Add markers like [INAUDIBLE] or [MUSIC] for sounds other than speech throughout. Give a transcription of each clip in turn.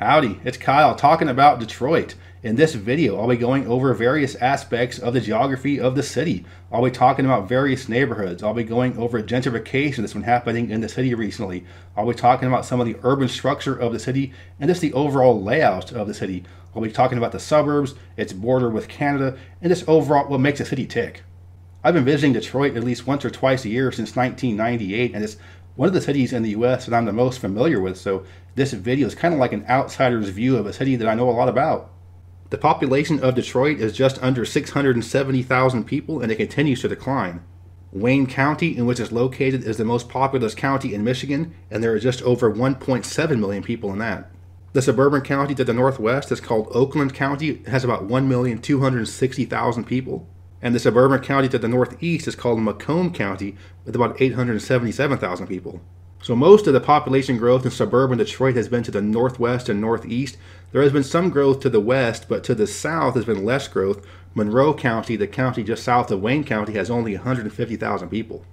Howdy, it's Kyle talking about Detroit. In this video, I'll be going over various aspects of the geography of the city. I'll be talking about various neighborhoods. I'll be going over gentrification that's been happening in the city recently. I'll be talking about some of the urban structure of the city and just the overall layout of the city. I'll be talking about the suburbs, its border with Canada, and just overall what makes a city tick. I've been visiting Detroit at least once or twice a year since 1998, and it's one of the cities in the US that I'm the most familiar with, so this video is kind of like an outsider's view of a city that I know a lot about. The population of Detroit is just under 670,000 people and it continues to decline. Wayne County, in which it's located, is the most populous county in Michigan, and there are just over 1.7 million people in that. The suburban county to the northwest is called Oakland County. It has about 1,260,000 people. And the suburban county to the northeast is called Macomb County with about 877,000 people. So most of the population growth in suburban Detroit has been to the northwest and northeast. There has been some growth to the west, but to the south has been less growth. Monroe County, the county just south of Wayne County, has only 150,000 people.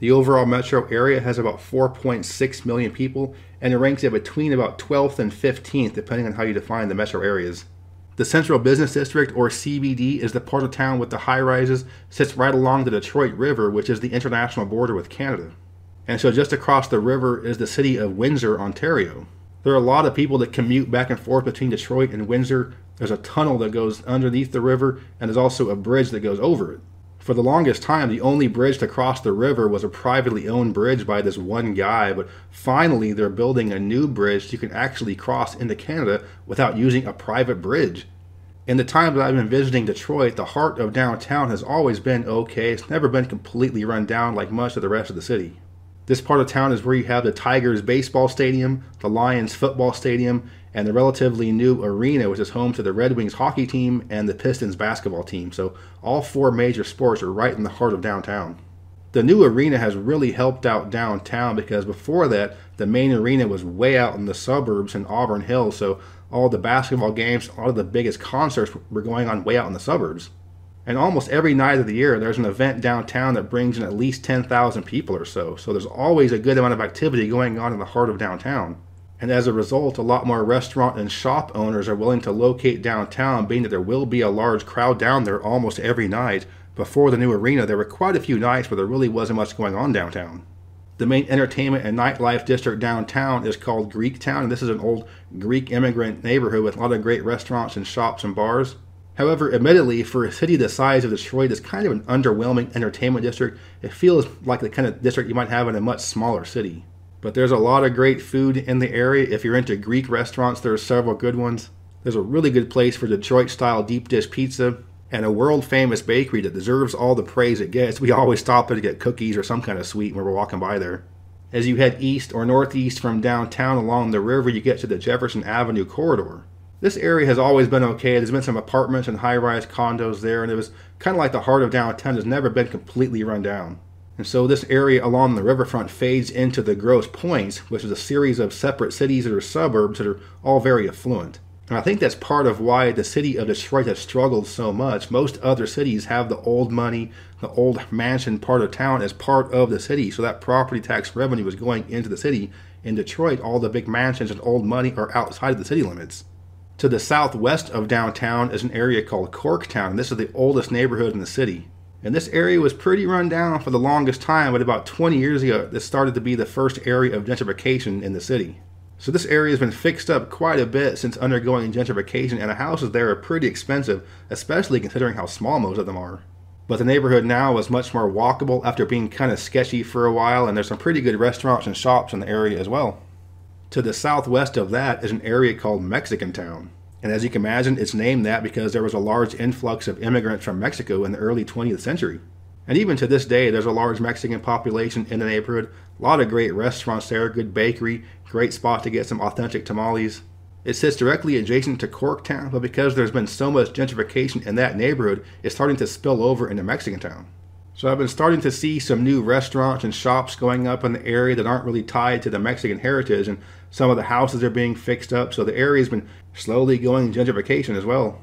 The overall metro area has about 4.6 million people, and it ranks it between about 12th and 15th, depending on how you define the metro areas. The Central Business District, or CBD, is the part of town with the high rises, sits right along the Detroit River, which is the international border with Canada. And so just across the river is the city of Windsor, Ontario. There are a lot of people that commute back and forth between Detroit and Windsor. There's a tunnel that goes underneath the river, and there's also a bridge that goes over it. For the longest time, the only bridge to cross the river was a privately owned bridge by this one guy, but finally they're building a new bridge so you can actually cross into Canada without using a private bridge. In the time that I've been visiting Detroit, the heart of downtown has always been okay. It's never been completely run down like much of the rest of the city. This part of town is where you have the Tigers baseball stadium, the Lions football stadium, and the relatively new arena, which is home to the Red Wings hockey team and the Pistons basketball team. So all four major sports are right in the heart of downtown. The new arena has really helped out downtown because before that, the main arena was way out in the suburbs in Auburn Hills. So all the basketball games, all of the biggest concerts were going on way out in the suburbs. And almost every night of the year, there's an event downtown that brings in at least 10,000 people or so. So there's always a good amount of activity going on in the heart of downtown. And as a result, a lot more restaurant and shop owners are willing to locate downtown, being that there will be a large crowd down there almost every night. Before the new arena, there were quite a few nights where there really wasn't much going on downtown. The main entertainment and nightlife district downtown is called Greek Town, and this is an old Greek immigrant neighborhood with a lot of great restaurants and shops and bars. However, admittedly, for a city the size of Detroit, it's kind of an underwhelming entertainment district. It feels like the kind of district you might have in a much smaller city. But there's a lot of great food in the area. If you're into Greek restaurants, there are several good ones. There's a really good place for Detroit style deep dish pizza and a world famous bakery that deserves all the praise it gets. We always stop there to get cookies or some kind of sweet when we're walking by there. As you head east or northeast from downtown along the river, you get to the Jefferson Avenue corridor. This area has always been okay. There's been some apartments and high rise condos there, and it was kind of like the heart of downtown. It's never been completely run down. And so this area along the riverfront fades into the Grosse Pointes, which is a series of separate cities or suburbs that are all very affluent. And I think that's part of why the city of Detroit has struggled so much. Most other cities have the old money, the old mansion part of town as part of the city, so that property tax revenue was going into the city. In Detroit, all the big mansions and old money are outside of the city limits. To the southwest of downtown is an area called Corktown, and this is the oldest neighborhood in the city. And this area was pretty run down for the longest time, but about 20 years ago, this started to be the first area of gentrification in the city. So this area has been fixed up quite a bit since undergoing gentrification, and the houses there are pretty expensive, especially considering how small most of them are. But the neighborhood now is much more walkable after being kind of sketchy for a while, and there's some pretty good restaurants and shops in the area as well. To the southwest of that is an area called Mexican Town. And as you can imagine, it's named that because there was a large influx of immigrants from Mexico in the early 20th century. And even to this day, there's a large Mexican population in the neighborhood. A lot of great restaurants there, good bakery, great spot to get some authentic tamales. It sits directly adjacent to Corktown, but because there's been so much gentrification in that neighborhood, it's starting to spill over into Mexican Town. So I've been starting to see some new restaurants and shops going up in the area that aren't really tied to the Mexican heritage, and some of the houses are being fixed up. So the area's been slowly going gentrification as well.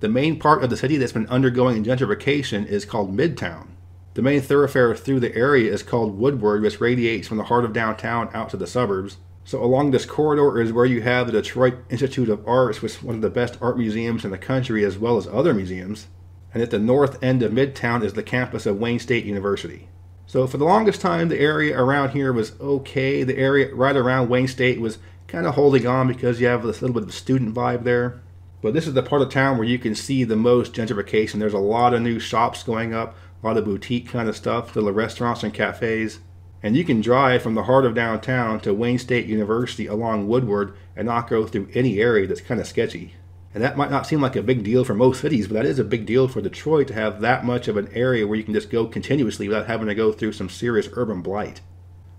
The main part of the city that's been undergoing gentrification is called Midtown. The main thoroughfare through the area is called Woodward, which radiates from the heart of downtown out to the suburbs. So along this corridor is where you have the Detroit Institute of Arts, which is one of the best art museums in the country, as well as other museums. And at the north end of Midtown is the campus of Wayne State University. So for the longest time, the area around here was okay. The area right around Wayne State was kind of holding on because you have this little bit of student vibe there. But this is the part of town where you can see the most gentrification. There's a lot of new shops going up, a lot of boutique kind of stuff, little restaurants and cafes. And you can drive from the heart of downtown to Wayne State University along Woodward and not go through any area that's kind of sketchy. And that might not seem like a big deal for most cities, but that is a big deal for Detroit to have that much of an area where you can just go continuously without having to go through some serious urban blight.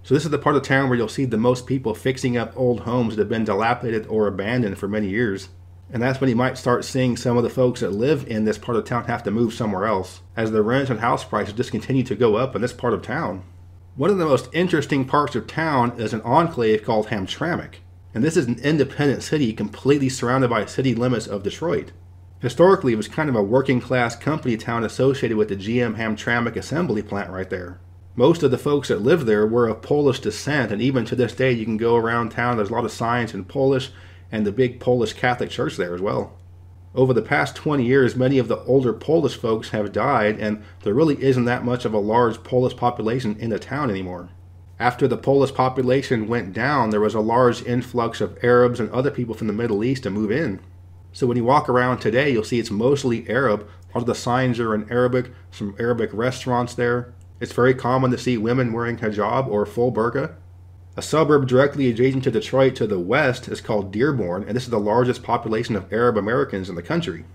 So this is the part of town where you'll see the most people fixing up old homes that have been dilapidated or abandoned for many years. And that's when you might start seeing some of the folks that live in this part of town have to move somewhere else, as the rent and house prices just continue to go up in this part of town. One of the most interesting parts of town is an enclave called Hamtramck, and this is an independent city completely surrounded by city limits of Detroit. Historically, it was kind of a working class company town associated with the GM Hamtramck assembly plant right there. Most of the folks that lived there were of Polish descent, and even to this day, you can go around town, there's a lot of signs in Polish and the big Polish Catholic Church there as well. Over the past 20 years, many of the older Polish folks have died, and there really isn't that much of a large Polish population in the town anymore. After the Polish population went down, there was a large influx of Arabs and other people from the Middle East to move in. So when you walk around today, you'll see it's mostly Arab. All the signs are in Arabic, some Arabic restaurants there. It's very common to see women wearing hijab or full burqa. A suburb directly adjacent to Detroit to the west is called Dearborn, and this is the largest population of Arab Americans in the country.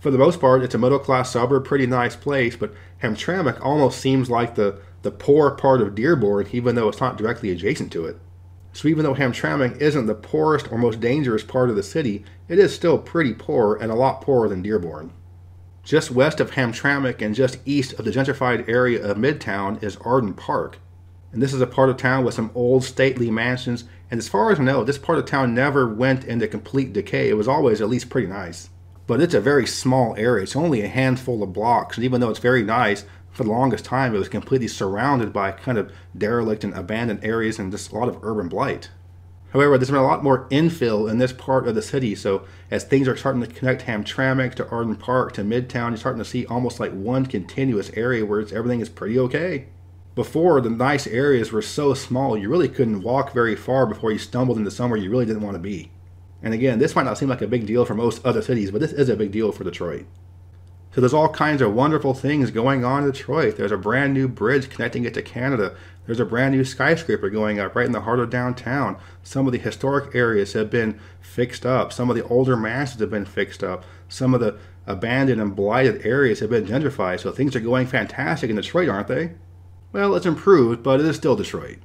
For the most part, it's a middle class suburb, pretty nice place, but Hamtramck almost seems like the, the poor part of Dearborn, even though it's not directly adjacent to it. So even though Hamtramck isn't the poorest or most dangerous part of the city, it is still pretty poor and a lot poorer than Dearborn. Just west of Hamtramck and just east of the gentrified area of Midtown is Arden Park, and this is a part of town with some old stately mansions. And as far as I know, this part of town never went into complete decay. It was always at least pretty nice. But it's a very small area. It's only a handful of blocks. And even though it's very nice, for the longest time it was completely surrounded by kind of derelict and abandoned areas and just a lot of urban blight. However, there's been a lot more infill in this part of the city, so as things are starting to connect Hamtramck to Arden Park to Midtown, you're starting to see almost like one continuous area where everything is pretty okay. Before, the nice areas were so small you really couldn't walk very far before you stumbled into somewhere you really didn't want to be. And again, this might not seem like a big deal for most other cities, but this is a big deal for Detroit. So there's all kinds of wonderful things going on in Detroit. There's a brand new bridge connecting it to Canada. There's a brand new skyscraper going up right in the heart of downtown. Some of the historic areas have been fixed up. Some of the older mansions have been fixed up. Some of the abandoned and blighted areas have been gentrified. So things are going fantastic in Detroit, aren't they? Well, it's improved, but it is still Detroit.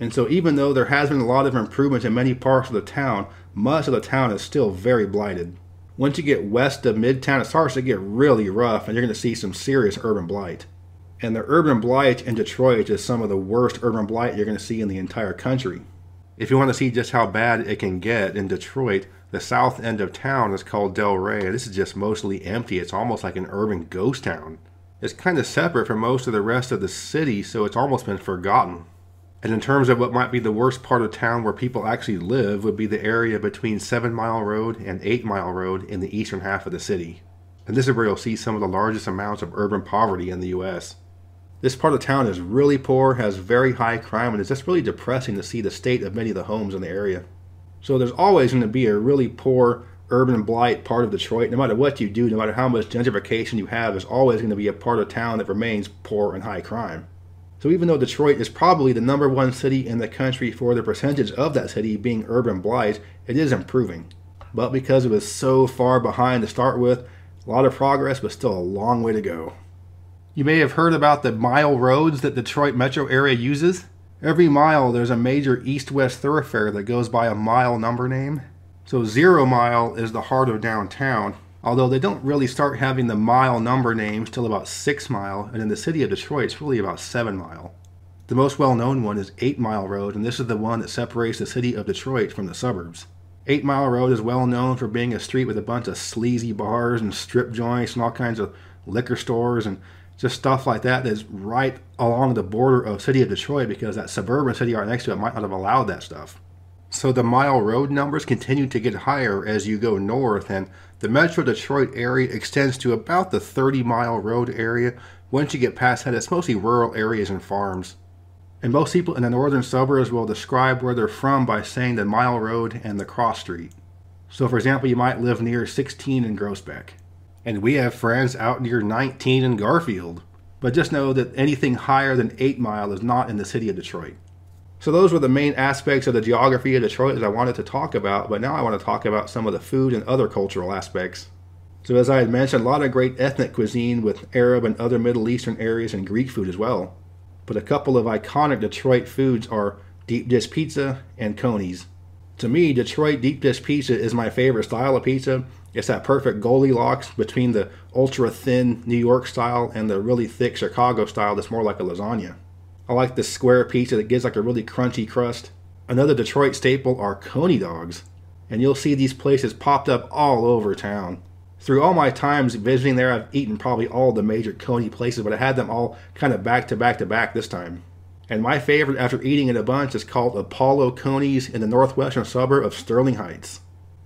And so, even though there has been a lot of improvements in many parts of the town, much of the town is still very blighted. Once you get west of Midtown, it starts to get really rough, and you're going to see some serious urban blight. And the urban blight in Detroit is some of the worst urban blight you're going to see in the entire country. If you want to see just how bad it can get in Detroit, the south end of town is called Delray. And this is just mostly empty. It's almost like an urban ghost town. It's kind of separate from most of the rest of the city, so it's almost been forgotten. And in terms of what might be the worst part of town where people actually live, would be the area between Seven Mile Road and Eight Mile Road in the eastern half of the city. And this is where you'll see some of the largest amounts of urban poverty in the US. This part of town is really poor, has very high crime, and it's just really depressing to see the state of many of the homes in the area. So there's always going to be a really poor urban blight part of Detroit. No matter what you do, no matter how much gentrification you have, there's always going to be a part of town that remains poor and high crime. So even though Detroit is probably the number one city in the country for the percentage of that city being urban blight, it is improving. But because it was so far behind to start with, a lot of progress, but still a long way to go. You may have heard about the mile roads that Detroit metro area uses. Every mile, there's a major east west thoroughfare that goes by a mile number name. So Zero Mile is the heart of downtown, although they don't really start having the mile number names till about 6 Mile, and in the city of Detroit it's really about 7 Mile. The most well known one is 8 Mile Road, and this is the one that separates the city of Detroit from the suburbs. 8 Mile Road is well known for being a street with a bunch of sleazy bars and strip joints and all kinds of liquor stores and just stuff like that that's right along the border of city of Detroit because that suburban city right next to it might not have allowed that stuff. So the mile road numbers continue to get higher as you go north, and the Metro Detroit area extends to about the 30 mile road area. Once you get past that, it's mostly rural areas and farms. And most people in the northern suburbs will describe where they're from by saying the mile road and the cross street. So, for example, you might live near 16 in Groesbeck. And we have friends out near 19 in Garfield. But just know that anything higher than 8 mile is not in the city of Detroit. So those were the main aspects of the geography of Detroit that I wanted to talk about, but now I want to talk about some of the food and other cultural aspects. So as I had mentioned, a lot of great ethnic cuisine with Arab and other Middle Eastern areas and Greek food as well. But a couple of iconic Detroit foods are deep dish pizza and Coney's. To me, Detroit deep dish pizza is my favorite style of pizza. It's that perfect Goldilocks between the ultra thin New York style and the really thick Chicago style that's more like a lasagna. I like the square pizza that gives like a really crunchy crust. Another Detroit staple are Coney dogs, and you'll see these places popped up all over town. Through all my times visiting there, I've eaten probably all the major Coney places, but I had them all kind of back to back to back this time. And my favorite after eating it a bunch is called Apollo Coney's in the northwestern suburb of Sterling Heights.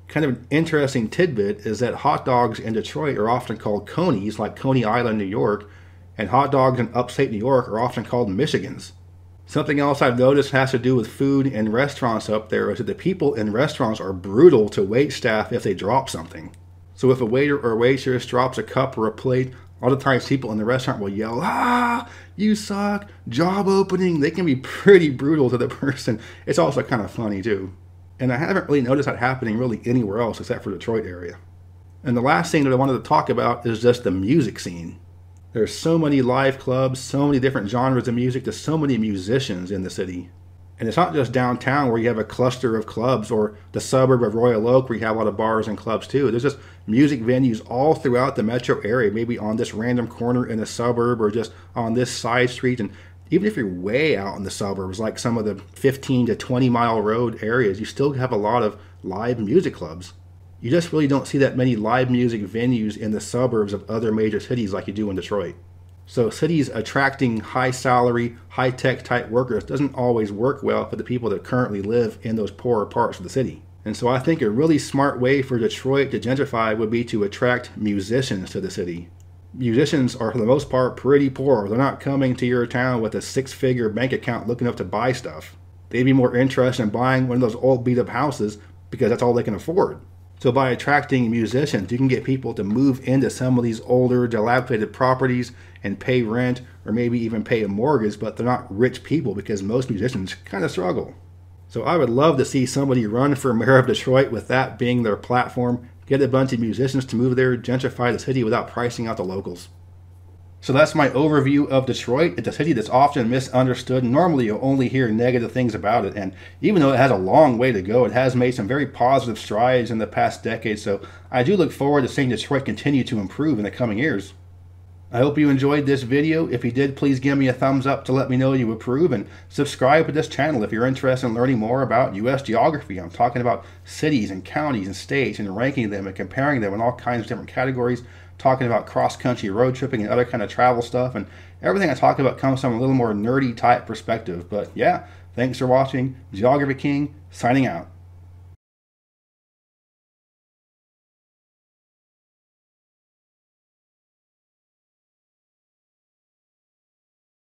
Kind of an interesting tidbit is that hot dogs in Detroit are often called Coney's, like Coney Island, New York, and hot dogs in upstate New York are often called Michigans. Something else I've noticed has to do with food and restaurants up there is that the people in restaurants are brutal to wait staff if they drop something. So if a waiter or waitress drops a cup or a plate, a lot of times people in the restaurant will yell, Ah, you suck, job opening. They can be pretty brutal to the [LAUGHS] person. It's also kind of funny too. And I haven't really noticed that happening really anywhere else except for Detroit area. And the last thing that I wanted to talk about is just the music scene. There's so many live clubs, so many different genres of music, there's so many musicians in the city. And it's not just downtown where you have a cluster of clubs or the suburb of Royal Oak where you have a lot of bars and clubs too. There's just music venues all throughout the metro area, maybe on this random corner in a suburb or just on this side street. And even if you're way out in the suburbs, like some of the 15 to 20 mile road areas, you still have a lot of live music clubs you just really don't see that many live music venues in the suburbs of other major cities like you do in Detroit. So cities attracting high salary, high tech type workers doesn't always work well for the people that currently live in those poorer parts of the city. And so I think a really smart way for Detroit to gentrify would be to attract musicians to the city. Musicians are for the most part pretty poor. They're not coming to your town with a six figure bank account looking up to buy stuff. They'd be more interested in buying one of those old beat up houses because that's all they can afford. So by attracting musicians, you can get people to move into some of these older, dilapidated properties and pay rent or maybe even pay a mortgage, but they're not rich people because most musicians kind of struggle. So I would love to see somebody run for mayor of Detroit with that being their platform, get a bunch of musicians to move there, gentrify the city without pricing out the locals. So that's my overview of Detroit. It's a city that's often misunderstood. Normally, you'll only hear negative things about it. And even though it has a long way to go, it has made some very positive strides in the past decade. So I do look forward to seeing Detroit continue to improve in the coming years. I hope you enjoyed this video. If you did, please give me a thumbs up to let me know you approve and subscribe to this channel if you're interested in learning more about U.S. geography. I'm talking about cities and counties and states and ranking them and comparing them in all kinds of different categories talking about cross-country road tripping and other kind of travel stuff. And everything I talk about comes from a little more nerdy type perspective. But yeah, thanks for watching. Geography King, signing out.